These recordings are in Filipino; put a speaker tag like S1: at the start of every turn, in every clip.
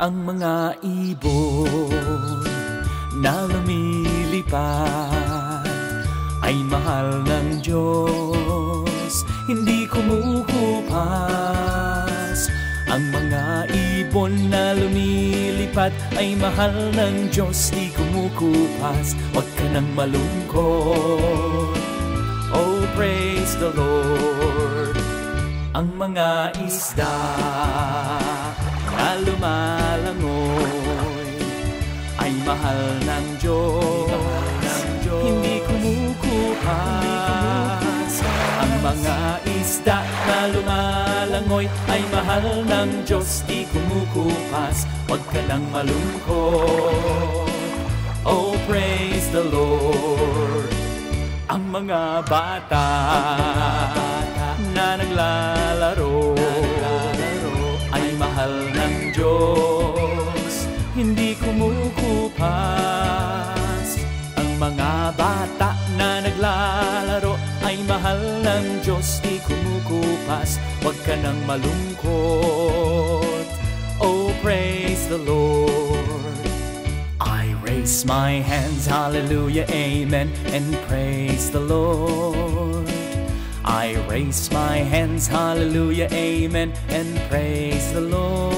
S1: ang mga ibon na lumilipad ay mahal ng Diyos, hindi kumukupas. Ang mga ibon na lumilipad ay mahal ng Diyos, di kumukupas. Huwag ka nang malungkot. Oh, praise the Lord. Ang mga isda na lumalangoy ay mahal ng Diyos, hindi kumukupas. Ang mga isda na lumalangoy ay mahal ng Diyos, di kumukupas. Huwag ka nang malungkot. Oh, praise the Lord. Ang mga bata na naglalaro ay mahal ng Diyos, hindi kumukupas. Mga bata na naglalaro ay mahal ng Diyos, di kumukupas. Huwag ka nang malungkot. Oh, praise the Lord. I raise my hands, hallelujah, amen, and praise the Lord. I raise my hands, hallelujah, amen, and praise the Lord.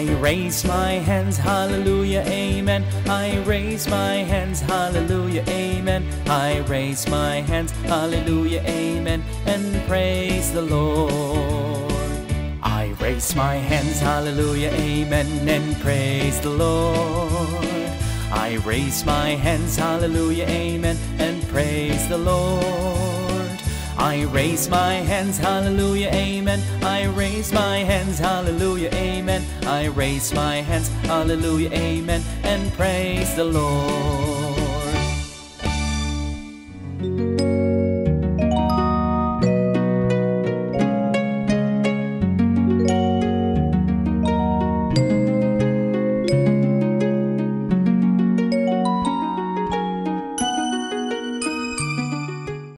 S1: I raise my hands, hallelujah, amen. I raise my hands, hallelujah, amen. I raise my hands, hallelujah, amen, and praise the Lord. I raise my hands, hallelujah, amen, and praise the Lord. I raise my hands, hallelujah, amen, and praise the Lord. I raise my hands, hallelujah, amen. I raise my hands, hallelujah, amen. I raise my hands, hallelujah, amen, and praise the Lord.